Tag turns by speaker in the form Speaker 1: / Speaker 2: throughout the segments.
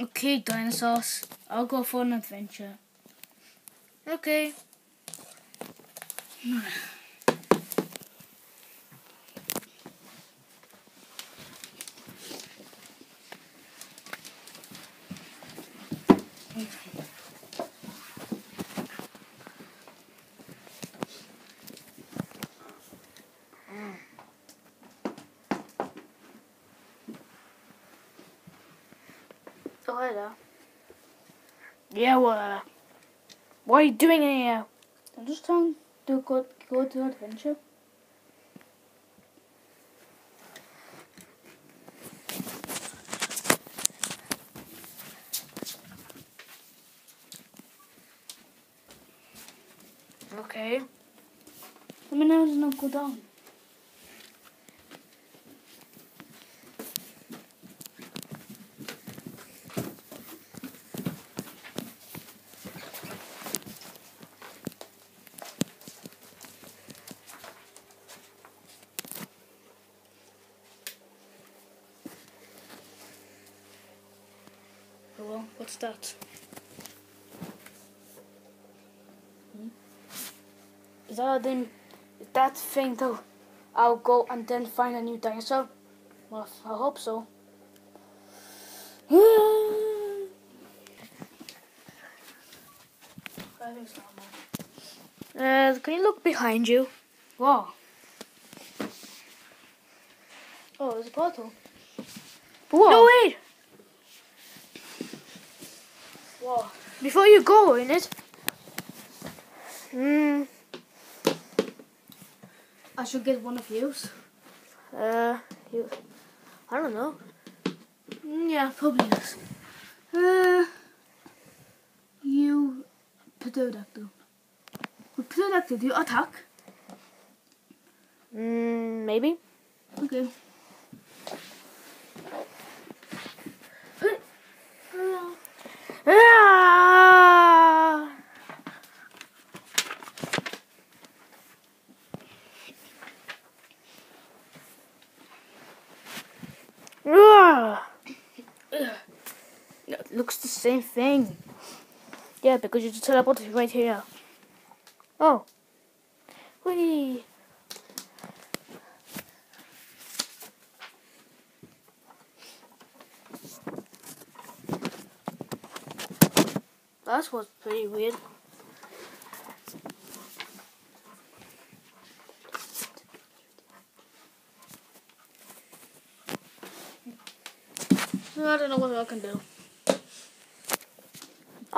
Speaker 1: Okay, dinosaurs. I'll go for an adventure.
Speaker 2: Okay. Yeah, well, uh, what are you doing in here?
Speaker 1: I'm just trying to go, go to adventure.
Speaker 2: Okay.
Speaker 1: I mean, how does not go down? Oh, well, what's that? Is that then that thing though? I'll go and then find a new dinosaur. Well, I hope so. So.
Speaker 2: Uh, can you look behind you?
Speaker 1: Wow. Oh, there's a portal.
Speaker 2: Whoa. No, wait! Before you go in it, mm,
Speaker 1: I should get one of yours.
Speaker 2: uh, you, I don't know.
Speaker 1: Mm, yeah, probably is. Uh, you pterodactyl. With pterodactyl, do you attack?
Speaker 2: Mm, maybe.
Speaker 1: Okay.
Speaker 2: Ah! Ah! It looks the same thing. Yeah, because you just teleported right here. Oh. Whee! That was pretty weird.
Speaker 1: I don't know what I can do.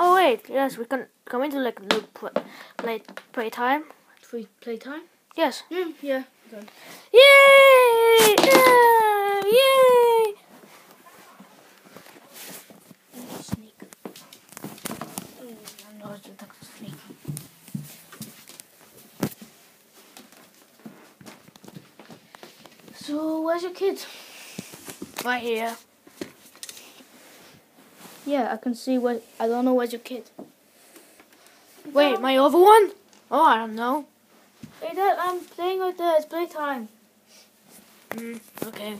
Speaker 2: Oh wait, yes, we can come into like the pl- play playtime.
Speaker 1: Free playtime?
Speaker 2: Yes.
Speaker 1: Mm, yeah. Okay.
Speaker 2: Yay! Yeah! Yay!
Speaker 1: Sneak. Mm, I know how to attack the. So, where's your kid?
Speaker 2: Right here.
Speaker 1: Yeah, I can see what. I don't know where's your kid.
Speaker 2: Wait, my other one? Oh, I don't know.
Speaker 1: Hey, Dad, I'm playing out there. It's playtime.
Speaker 2: Mm, okay.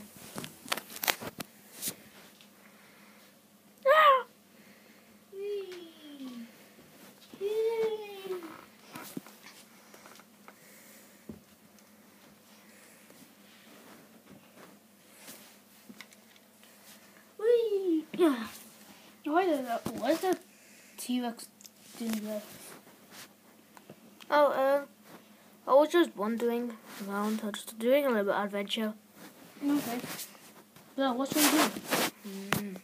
Speaker 1: Yeah. Why did that? Why is that T Rex doing that?
Speaker 2: Oh, uh, I was just wandering around, I was just doing a little bit of adventure.
Speaker 1: Okay. Yeah, what should we do?
Speaker 2: Mm.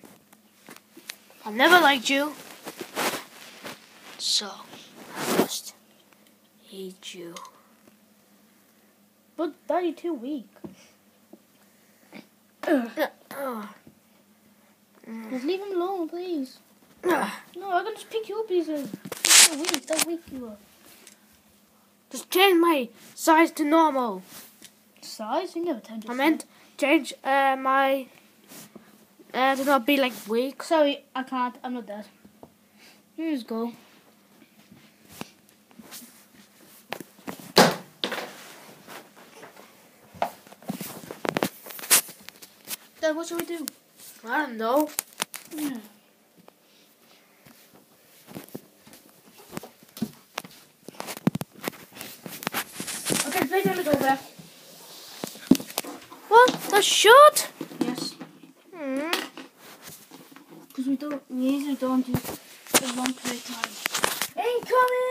Speaker 2: I never liked you. So, I must hate you.
Speaker 1: But Daddy, you're too weak.
Speaker 2: Oh.
Speaker 1: Just leave him alone, please. No, I can just pick you up easily. So weak. How weak you are.
Speaker 2: Just change my size to normal.
Speaker 1: Size? You never turned
Speaker 2: I meant change uh, my uh, to not be like weak.
Speaker 1: Sorry, I can't. I'm not that. You just go. Dad, what should we do?
Speaker 2: I don't know.
Speaker 1: Hmm. Okay, please let me go back.
Speaker 2: What? The shot?
Speaker 1: Yes.
Speaker 2: Hmm.
Speaker 1: Because we don't, we usually don't do the long play time. Incoming!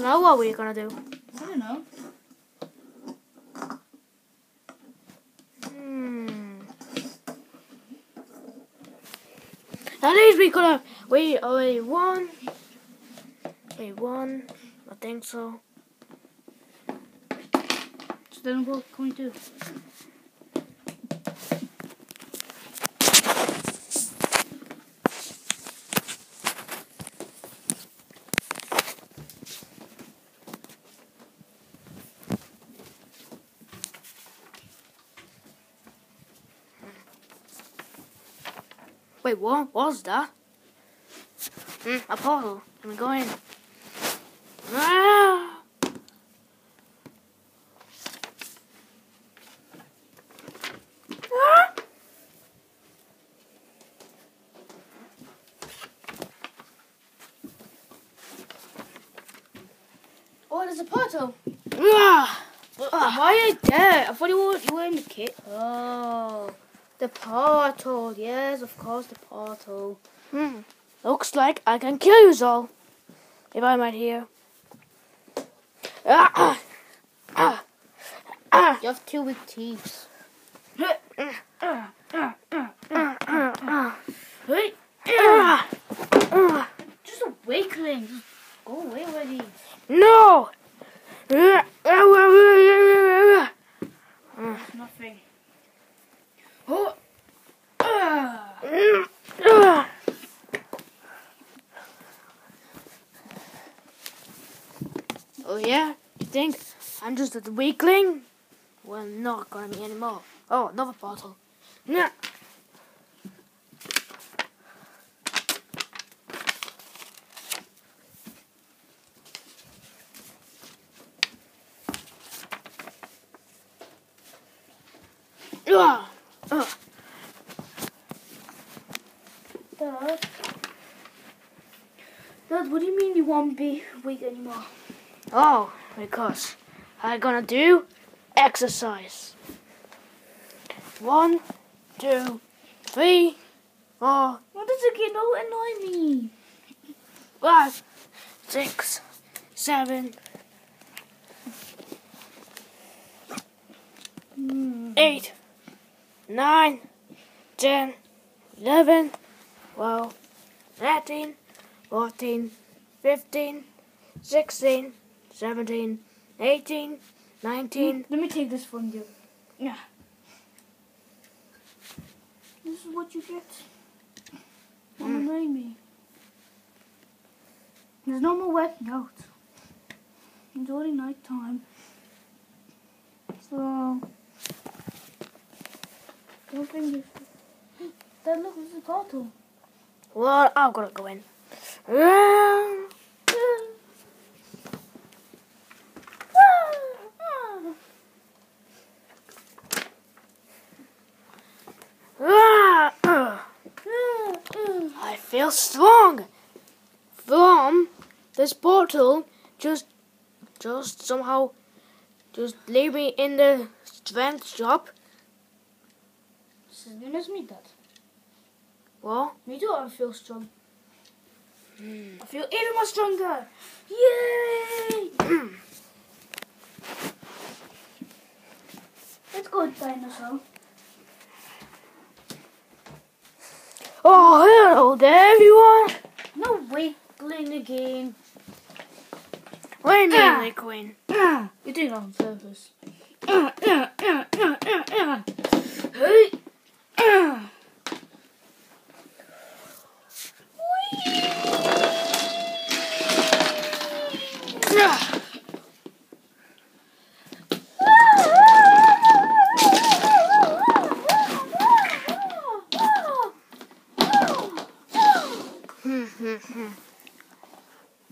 Speaker 2: So now what are we gonna do?
Speaker 1: I don't know.
Speaker 2: Hmm. At least we could have. We already won. We won. I think so.
Speaker 1: So then what can we do?
Speaker 2: Wait, what was that? Mm, a portal. Let me go in. Ah! Ah!
Speaker 1: Oh, there's a portal.
Speaker 2: Ah!
Speaker 1: Why are you there? I thought you were, you were in the kit. Oh, the portal. Yes, of course, the portal.
Speaker 2: Hmm. Looks like I can kill you all. If I'm right here. Ah! Ah! Ah! Ah!
Speaker 1: You have two weak teeth.
Speaker 2: Ah! Ah! Ah!
Speaker 1: Just a weakling. Just go away already.
Speaker 2: No! Ah!
Speaker 1: There's nothing. Oh. Ah.
Speaker 2: Ah! Oh yeah? You think I'm just a weakling? Well, not gonna be anymore. Oh, another bottle. Nah. Ah! Ah!
Speaker 1: Dad. Dad, what do you mean you won't be weak anymore?
Speaker 2: Oh, because I'm gonna do exercise. One, two, three, four,
Speaker 1: What does it get? Don't annoy me.
Speaker 2: five, six, seven,
Speaker 1: Hmm.
Speaker 2: eight, nine, ten, eleven, twelve, thirteen, fourteen, fifteen, sixteen, seventeen, eighteen, nineteen.
Speaker 1: Let me take this from you. Yeah. This is what you get. Don't
Speaker 2: Mm.
Speaker 1: annoy me. There's no more working out. It's already night time. So don't think this Dad look there's a portal.
Speaker 2: Well, I'm gonna go in. Um, ah, uh, I feel strong. From this portal, just, just somehow, just leave me in the strength shop.
Speaker 1: Same as me, Dad.
Speaker 2: Well,
Speaker 1: Me too, I feel strong. Hmm. I feel even more stronger. Yay! Let's go, dinosaur.
Speaker 2: Oh hello there, everyone.
Speaker 1: No wiggling again.
Speaker 2: When
Speaker 1: Ah.
Speaker 2: did Queen? Ah.
Speaker 1: You did it on purpose. Ah, ah, hey!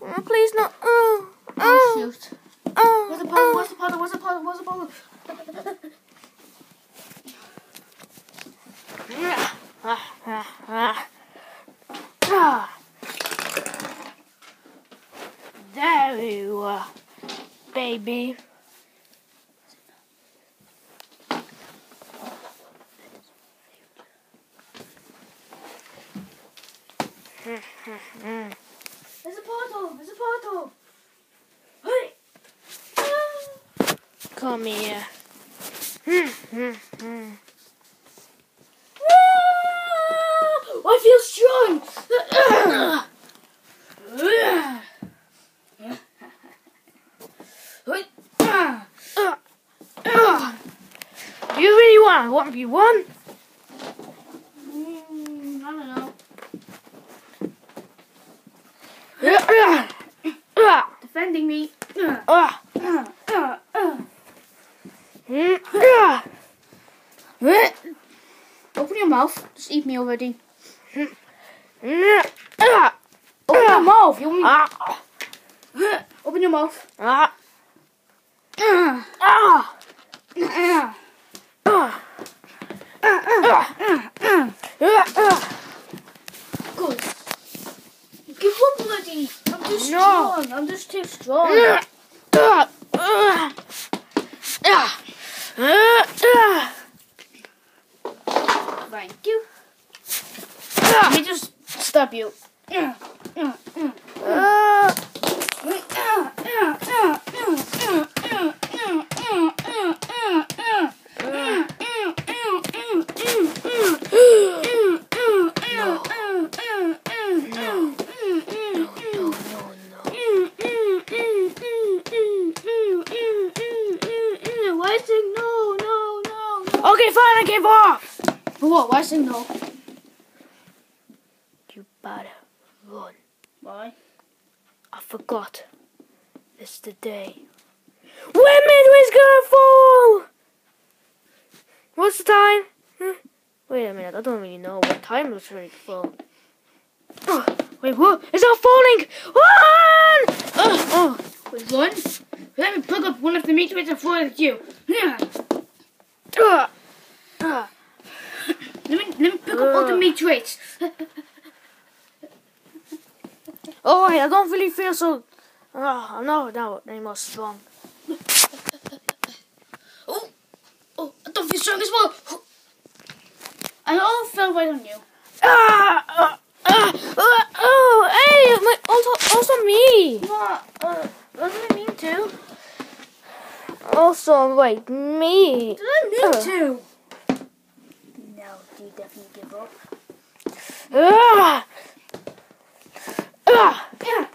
Speaker 2: Oh, please no. Oh,
Speaker 1: Oh
Speaker 2: oh,
Speaker 1: shoot.
Speaker 2: oh.
Speaker 1: Where's the puddle? Where's the puddle? Where's the puddle? Where's the puddle?
Speaker 2: There you are, baby.
Speaker 1: There's a portal. There's a portal. Hey. Ah.
Speaker 2: Come here. Hmm, hmm, hmm.
Speaker 1: Ah! I feel strong.
Speaker 2: Uh, uh. Do you really want one v one?
Speaker 1: Mm, I don't know. Defending me. Open your mouth. Just eat me already. Open your mouth. You want me? Open your mouth.
Speaker 2: ah,
Speaker 1: Uh,
Speaker 2: ah,
Speaker 1: uh,
Speaker 2: ah,
Speaker 1: uh,
Speaker 2: ah,
Speaker 1: uh.
Speaker 2: ah, ah.
Speaker 1: Good. Give up already. I'm too
Speaker 2: No.
Speaker 1: strong. I'm just too strong.
Speaker 2: Ah, ah, ah, ah, ah,
Speaker 1: Thank you.
Speaker 2: ah,
Speaker 1: Let me just stab you. Uh, uh, uh.
Speaker 2: ah.
Speaker 1: Why sing no, no, no, no?
Speaker 2: Okay, fine, I give up.
Speaker 1: For what? Why sing no?
Speaker 2: You better run.
Speaker 1: Why?
Speaker 2: I forgot. It's the day. When Midway's gonna fall! What's the time? Huh? Wait a minute, I don't really know it's ready to fall. Oh, wait, what? It's not falling! Run! Oh, oh.
Speaker 1: Wait, one? Let me pick up one of the meteorites and it at you. Yeah.
Speaker 2: Ah, ah.
Speaker 1: Let me let me pick up all the meteorites.
Speaker 2: Oh, wait, I don't really feel so. Oh, I'm not now anymore strong.
Speaker 1: Oh, oh, I don't feel strong as well. It all fell right on you.
Speaker 2: Ah! ah, ah, ah, oh, hey, my, also, also me.
Speaker 1: What? Uh,
Speaker 2: Wasn't I mean to? Also, wait, me.
Speaker 1: did I mean
Speaker 2: Uh.
Speaker 1: to? No, do you definitely give up?
Speaker 2: Ah! Ah!
Speaker 1: Yeah.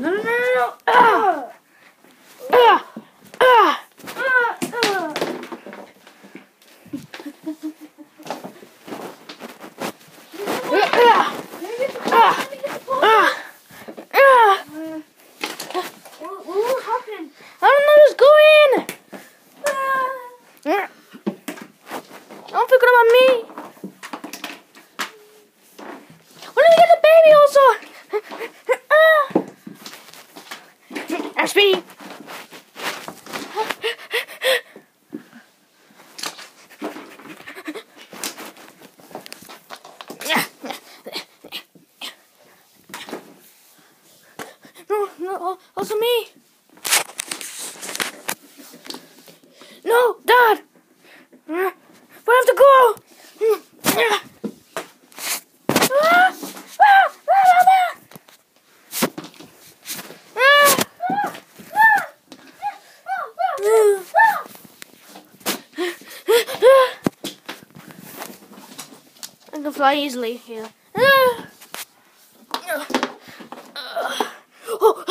Speaker 1: No, no, no, no, no.
Speaker 2: Ah! Ah! Fly easily here. Ah! Oh!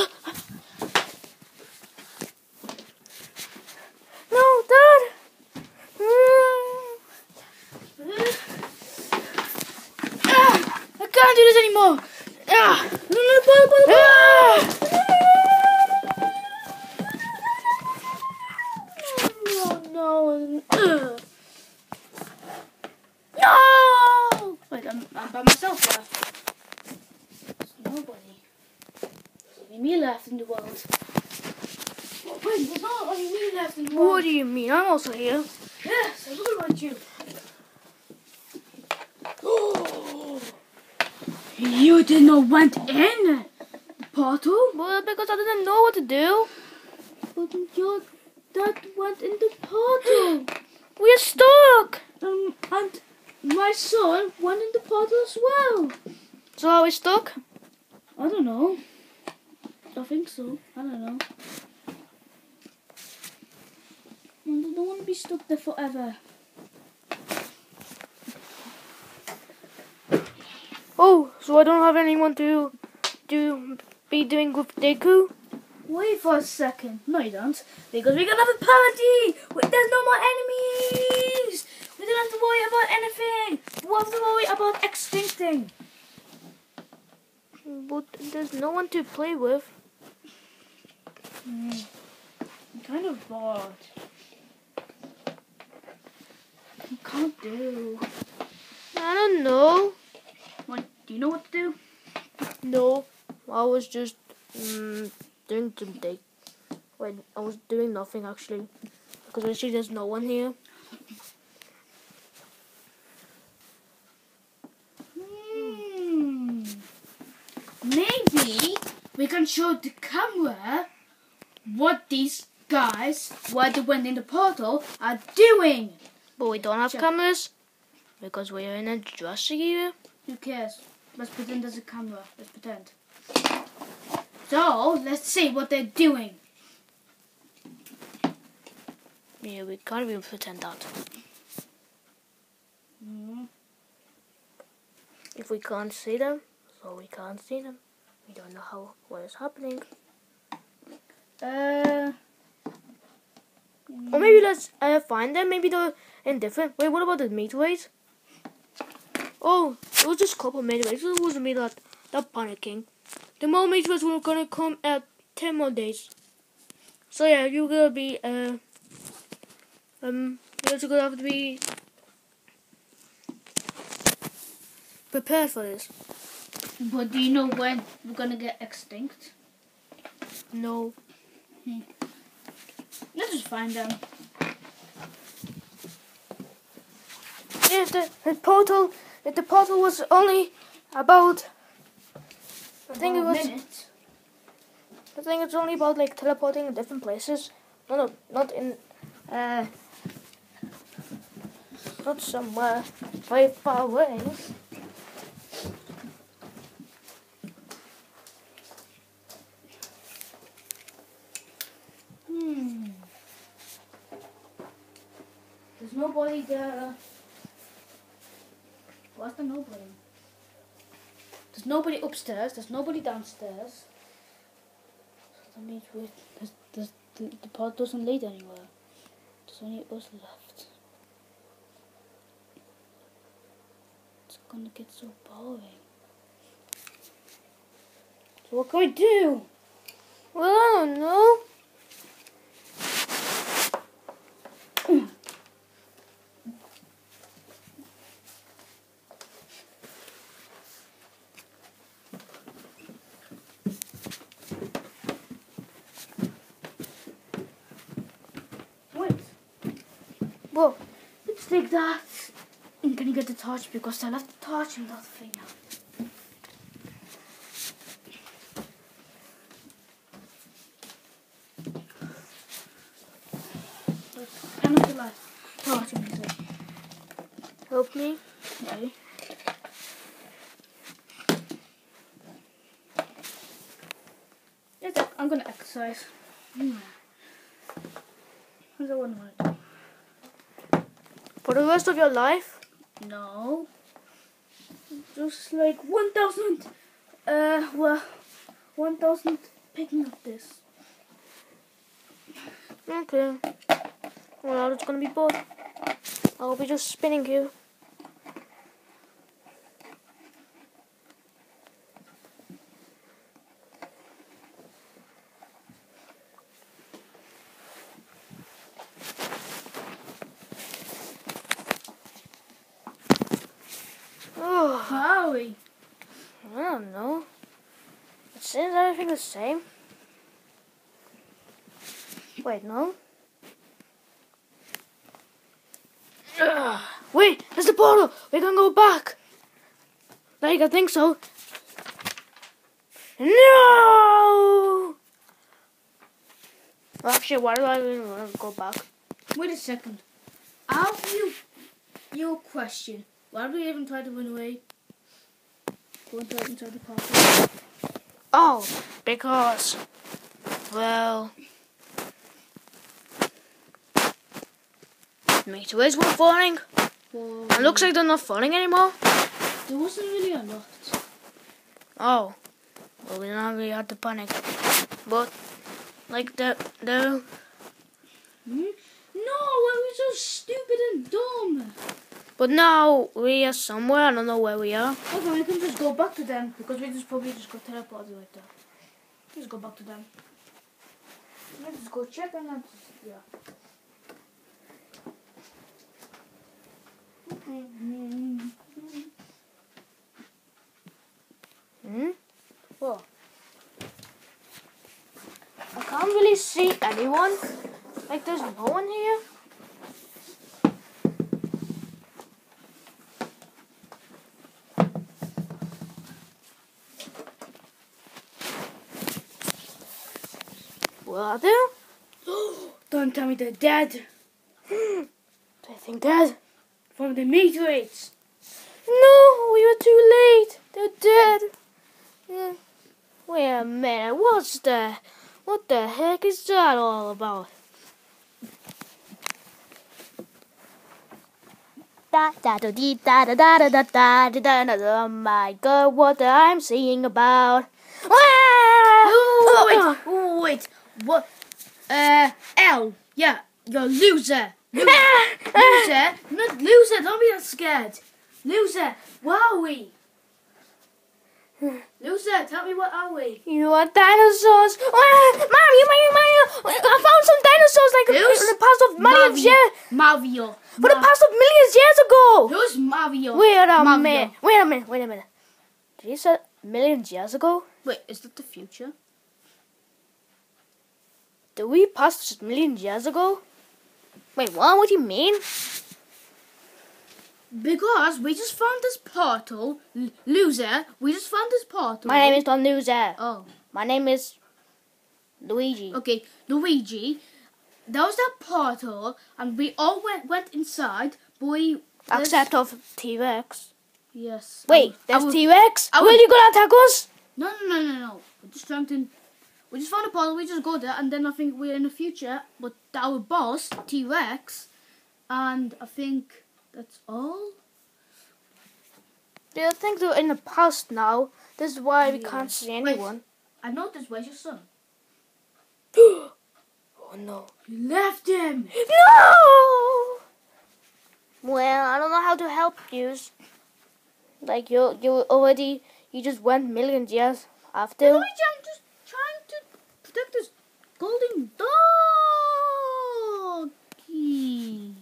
Speaker 2: No, Dad!
Speaker 1: Ah, I can't do this anymore.
Speaker 2: Ah!
Speaker 1: No, no, ball, ball, ball.
Speaker 2: Ah!
Speaker 1: left and
Speaker 2: What
Speaker 1: right.
Speaker 2: do you mean? I'm also here.
Speaker 1: Yes, I will about you. You did not went in the portal.
Speaker 2: Well, because I didn't know what to do.
Speaker 1: But your dad went in the portal.
Speaker 2: We're stuck.
Speaker 1: Um, and my son went in the portal as well.
Speaker 2: So are we stuck?
Speaker 1: I don't know. I think so. I don't know. I don't want to be stuck there forever.
Speaker 2: Oh, so I don't have anyone to do be doing with Deku?
Speaker 1: Wait for a second. No, you don't. Because we're gonna have a party. There's no more enemies. We don't have to worry about anything. We have to worry about extincting.
Speaker 2: But there's no one to play with.
Speaker 1: Hmm. I'm kind of bored. I can't do.
Speaker 2: I don't know.
Speaker 1: What? Do you know what to do?
Speaker 2: No, I was just mm, doing something. Wait, I was doing nothing actually. Because I see there's no one here.
Speaker 1: Hmm. Maybe we can show the camera what these guys, while they went in the portal, are doing.
Speaker 2: But we don't have cameras. Because we're in a Jurassic area.
Speaker 1: Who cares? Let's pretend there's a camera. Let's pretend. So, let's see what they're doing.
Speaker 2: Yeah, we can't even pretend that.
Speaker 1: Hmm.
Speaker 2: If we can't see them, so we can't see them. We don't know how what is happening.
Speaker 1: Uh.
Speaker 2: Or maybe let's uh, find them. Maybe they're indifferent. Wait, what about the meteorites? Oh, it was just a couple minutes. It wasn't me that that panicking. The more meteorites were gonna come at ten more days. So yeah, you're gonna be uh um you're gonna have to be prepared for this.
Speaker 1: But do you know when we're gonna get extinct?
Speaker 2: No.
Speaker 1: Let's just find them.
Speaker 2: Yeah, the, the portal if the portal was only about I think it was. I think it's only about like teleporting in different places. No, no, not in, uh, not somewhere very far away.
Speaker 1: Hmm. There's nobody there. What's the nobody? There's nobody upstairs. There's nobody downstairs. So that means we there's, the, the pod doesn't lead anywhere. There's only us left. It's gonna get so boring. So what can we do?
Speaker 2: Well, I don't know.
Speaker 1: Wait.
Speaker 2: Well,
Speaker 1: Take that. Can you get the torch? Because I left the torch in that thing now. Kind of the last torch
Speaker 2: help me.
Speaker 1: Yes, I'm gonna exercise. Hmm. How's that one want
Speaker 2: For the rest of your life,
Speaker 1: No. Just like 1,000. Uh, well, 1,000 picking up this.
Speaker 2: okay. Well, it's gonna be bored. I'll be just spinning you. same. Wait, no. Ugh. Wait, there's the portal. We can go back. Like I think so. No. Well, actually, why do I even want to go back?
Speaker 1: Wait a second. How you? Your question. Why do we even try to run away? Go inside, inside the portal.
Speaker 2: Oh, because, well, meteors were falling.
Speaker 1: Well,
Speaker 2: It looks like they're not falling anymore.
Speaker 1: there wasn't really a lot.
Speaker 2: Oh, well, we don't really have to panic. But, like, the, the,
Speaker 1: Hmm? No, why are we so stupid and dumb?
Speaker 2: But now we are somewhere, I don't know where we are.
Speaker 1: Okay, we can just go back to them because we just probably just got teleported right there. Just go back to them. Let's just go check and then yeah.
Speaker 2: Hmm? What? I can't really see anyone. Like, there's no one here.
Speaker 1: Don't tell me they're dead
Speaker 2: They think dead.
Speaker 1: from the meteorites.
Speaker 2: No, we were too late. They're dead. Yeah. Wait a minute. What's the? What the heck is that all about? Da da da dee da da da da da da da da da da. Oh my God, what I'm singing about?
Speaker 1: Oh wait, oh wait, what? Uh, L. Yeah, you're a loser. Loser, not loser. Don't be that scared. Loser. What are we? Loser, tell me what are we?
Speaker 2: You are dinosaurs. Ah, Mario, Mario, Mario. I found some dinosaurs like
Speaker 1: Who's
Speaker 2: in the past of millions
Speaker 1: Mario.
Speaker 2: years.
Speaker 1: Mario.
Speaker 2: For the past of millions years ago.
Speaker 1: Who's Mario?
Speaker 2: Wait a
Speaker 1: Mario.
Speaker 2: minute. Wait a minute. Wait a minute. Did you say millions years ago?
Speaker 1: Wait, is that the future?
Speaker 2: Did we pass just millions years ago? Wait, what? What do you mean?
Speaker 1: Because we just found this portal. L- loser, we just found this portal.
Speaker 2: My name is Don Loser.
Speaker 1: Oh,
Speaker 2: My name is Luigi.
Speaker 1: okay, Luigi. That was that portal, and we all went went inside. But we there's-
Speaker 2: Except of T Rex.
Speaker 1: yes.
Speaker 2: Wait,
Speaker 1: I
Speaker 2: there's T Rex. Will you gonna attack us?
Speaker 1: No, no, no, no, no. We're just trying to. We just found a portal. We just go there, and then I think we're in the future. But our boss T Rex, and I think that's all.
Speaker 2: Do you think they're in the past now? This is why we
Speaker 1: Yeah.
Speaker 2: can't see
Speaker 1: Wait.
Speaker 2: anyone.
Speaker 1: I noticed. Where's your son?
Speaker 2: oh no.
Speaker 1: You left him.
Speaker 2: No! Well, I don't know how to help you. Like you, you already, you just went millions years after
Speaker 1: I'm just trying to protect this golden doggy.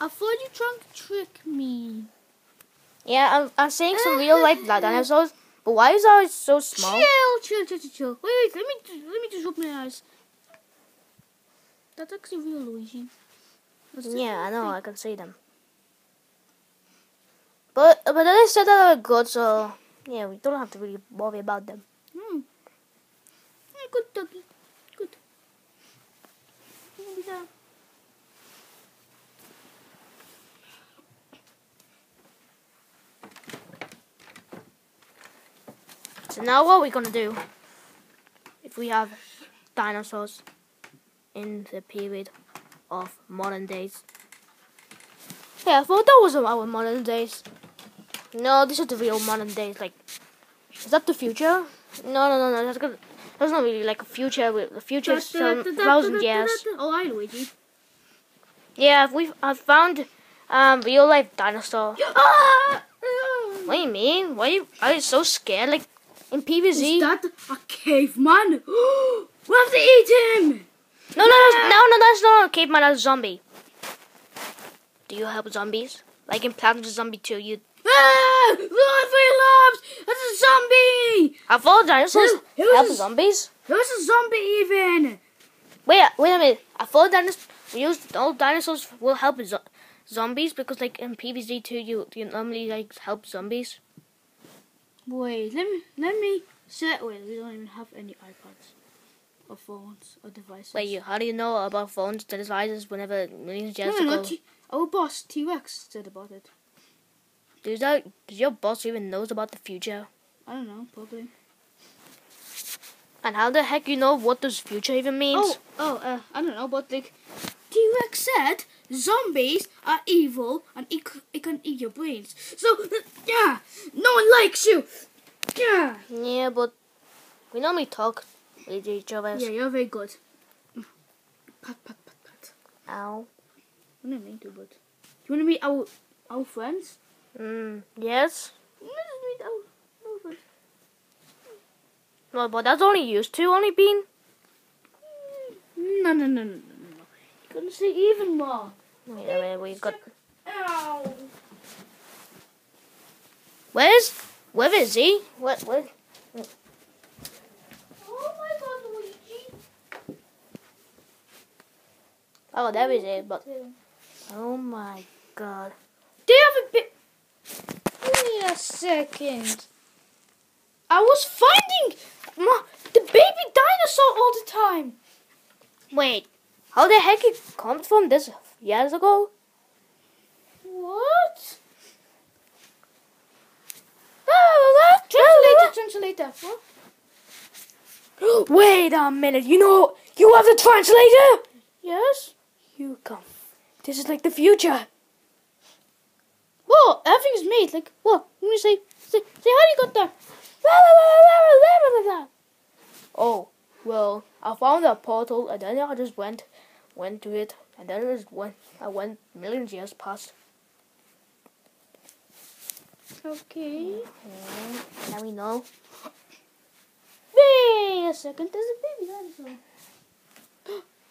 Speaker 1: I thought you trying to trick me.
Speaker 2: Yeah, I'm, I'm seeing some real life dinosaurs, but why is ours so small?
Speaker 1: Chill, chill, chill, chill, chill. Wait, wait, let me ju- let me just open my eyes. That's actually real, Luigi.
Speaker 2: Yeah, I know,
Speaker 1: thing.
Speaker 2: I can see them. But but they said that they were good, so yeah, we don't have to really worry about them.
Speaker 1: Good doggy. Good.
Speaker 2: So now what are we gonna do? If we have dinosaurs in the period of modern days. Yeah, I thought that was our modern days. No, this is the real modern days. Like, is that the future? No, no, no, no. That's good. That's not really like a future. The future is some thousand years.
Speaker 1: Oh, hi, Luigi.
Speaker 2: Yeah, we I found um real life dinosaur.
Speaker 1: Ah!
Speaker 2: What do you mean? Why you are you so scared? Like in PVZ?
Speaker 1: Is that a caveman? we have to eat him!
Speaker 2: No, no, that's, no, no, that's not a caveman. That's a zombie. Do you help zombies? Like in Plants vs Zombie 2, you
Speaker 1: Ah! Run for your lives! That's a zombie!
Speaker 2: I thought dinosaurs
Speaker 1: Who- who
Speaker 2: help
Speaker 1: is-
Speaker 2: zombies.
Speaker 1: There's a zombie even!
Speaker 2: Wait, wait a minute. I thought dinosaurs. We used all dinosaurs will help zo- zombies because like in PvZ two you you normally like help zombies.
Speaker 1: Wait, let me let me set. Wait, we don't even have any iPads or phones or devices.
Speaker 2: Wait, you how do you know about phones and devices whenever millions of
Speaker 1: no,
Speaker 2: years
Speaker 1: no, no,
Speaker 2: ago?
Speaker 1: T- our boss T Rex said about it.
Speaker 2: Does that does your boss even knows about the future?
Speaker 1: I don't know, probably.
Speaker 2: And how the heck you know what does future even means?
Speaker 1: Oh, oh, uh, I don't know, but like T Rex said, zombies are evil and it, c- it can eat your brains. So yeah, no one likes you. Yeah.
Speaker 2: Yeah, but we normally talk with each other.
Speaker 1: Yeah, you're very good. Pat, pat, pat, pat.
Speaker 2: Ow.
Speaker 1: I didn't mean to, but do you want to meet our our friends?
Speaker 2: Mm, yes.
Speaker 1: Let's meet our, our friends.
Speaker 2: No, but that's only used to only been.
Speaker 1: No, no, no, no, no, no. You're gonna say even more.
Speaker 2: Wait a minute, we got.
Speaker 1: Ow.
Speaker 2: Where's where is he? What what?
Speaker 1: Oh my God, Luigi.
Speaker 2: Oh, there is it. But oh my god.
Speaker 1: They have a bit. Wait a second. I was finding ma- the baby dinosaur all the time.
Speaker 2: Wait, how the heck it comes from this years ago?
Speaker 1: What?
Speaker 2: Ah,
Speaker 1: Translator, translator.
Speaker 2: Wait a minute. You know you have the translator.
Speaker 1: Yes.
Speaker 2: You come. This is like the future.
Speaker 1: Whoa, everything's made. Like, what? Let me say, say, say how do you got that?
Speaker 2: Oh, well, I found a portal and then I just went went to it and then I just went I went millions years past.
Speaker 1: Okay.
Speaker 2: Mm, now we know.
Speaker 1: Wait a second. There's a baby dinosaur.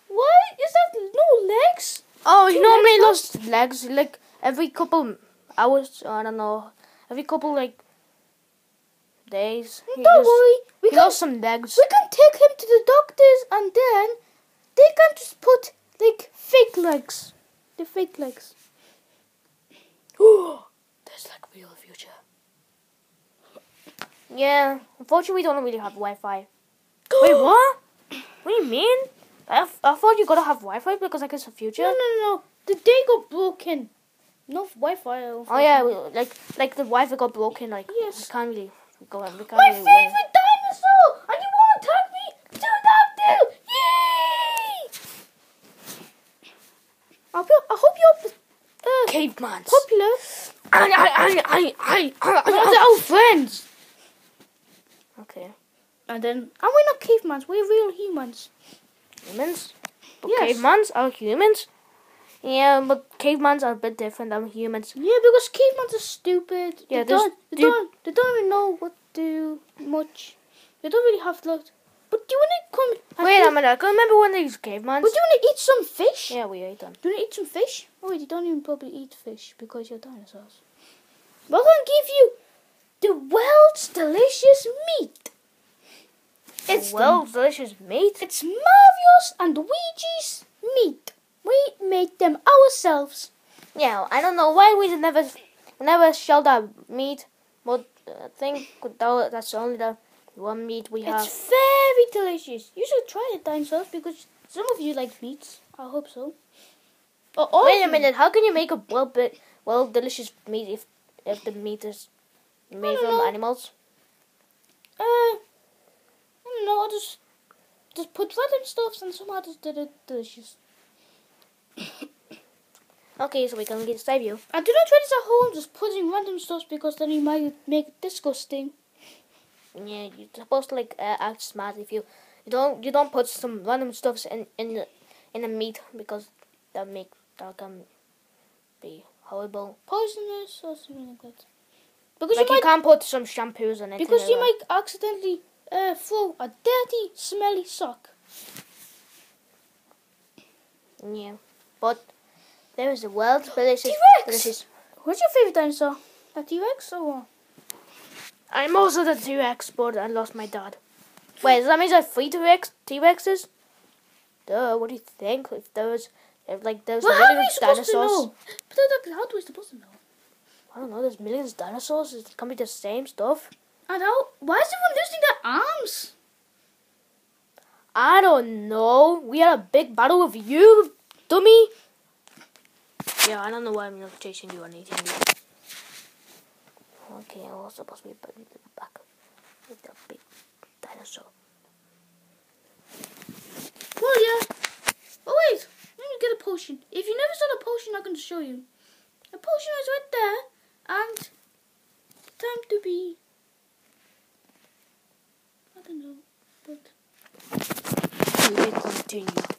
Speaker 1: What? Is that no legs?
Speaker 2: Oh, you
Speaker 1: Two
Speaker 2: normally
Speaker 1: legs
Speaker 2: lost legs like every couple hours. I don't know. Every couple like days. he
Speaker 1: Don't
Speaker 2: just-
Speaker 1: worry. We
Speaker 2: He
Speaker 1: can,
Speaker 2: lost some legs.
Speaker 1: we can take him to the doctors and then they can just put like fake legs. The fake legs.
Speaker 2: That's like real future. Yeah, unfortunately, we don't really have Wi-Fi. Wait, what? What do you mean? I thought you gotta have Wi-Fi because like it's the future.
Speaker 1: No, no, no. The day got broken. No Wi-Fi.
Speaker 2: Oh yeah, like like the Wi-Fi got broken. Like
Speaker 1: Yes.
Speaker 2: can't really go. We can't
Speaker 1: My
Speaker 2: win.
Speaker 1: favorite dinosaur! And you want to tag me? Do that too! Yay! I hope, I hope you're uh,
Speaker 2: Caveman.
Speaker 1: popular.
Speaker 2: I I I I I
Speaker 1: We're our friends.
Speaker 2: Okay,
Speaker 1: And then, and we're not cavemans, we're real humans.
Speaker 2: humans. But
Speaker 1: Yes.
Speaker 2: Cavemans are humans. Yeah, but cavemans are a bit different than humans.
Speaker 1: Yeah, because cavemans are stupid.
Speaker 2: Yeah,
Speaker 1: they don't, they don't, they don't even know what to do much. They don't really have lot. But do you want to come?
Speaker 2: Wait a minute, I can remember when these cavemans.
Speaker 1: But do you want to eat some fish?
Speaker 2: Yeah, we ate them.
Speaker 1: Do you want to eat some fish? Oh wait, you don't even probably eat fish because you're dinosaurs. We're gonna give you the world's delicious meat. It's
Speaker 2: well, delicious meat.
Speaker 1: it's Mario's and Luigi's meat. We made them ourselves.
Speaker 2: Yeah, I don't know why we never, never shelled that meat. But uh, I think that's only the one meat we have.
Speaker 1: It's very delicious. You should try it, dinosaurs, because some of you like meats. I hope so. Oh,
Speaker 2: Wait a minute, how can you make a well bit well delicious meat if if the meat is made from
Speaker 1: know.
Speaker 2: animals?
Speaker 1: Uh, I don't know. I just just put random stuff and somehow just did it delicious.
Speaker 2: Okay, so we can get save you.
Speaker 1: I do not try this at home. Just putting random stuff because then you might make it disgusting.
Speaker 2: Yeah, you're supposed to like uh, act smart if you you don't you don't put some random stuffs in in the in the meat because that make that can be horrible.
Speaker 1: Poisonous or something like that. Because
Speaker 2: Like
Speaker 1: you
Speaker 2: you
Speaker 1: might
Speaker 2: can't put some shampoos on it.
Speaker 1: because you might accidentally uh, throw a dirty, smelly sock.
Speaker 2: Yeah, but there is a world delicious.
Speaker 1: T-Rex! What's your favorite dinosaur? A T Rex or what?
Speaker 2: I'm also the T Rex, but I lost my dad. Wait, does that mean there's three T Rex T Rexes? Duh, what do you think? If there was If like there's
Speaker 1: Well, how are we supposed to
Speaker 2: dinosaurs.
Speaker 1: know? But then, how are we supposed to know?
Speaker 2: I don't know. There's millions of dinosaurs. It can be the same stuff.
Speaker 1: And how? Why is everyone losing their arms?
Speaker 2: I don't know. We had a big battle with you, dummy. Yeah, I don't know why I'm not chasing you or anything. Okay, I was supposed to be back back with the big dinosaur.
Speaker 1: Well, yeah. Oh wait, let me get a potion. If you never saw the potion, I'm going to show you. The potion is right there, and time to be. I don't know, but
Speaker 2: We will continue.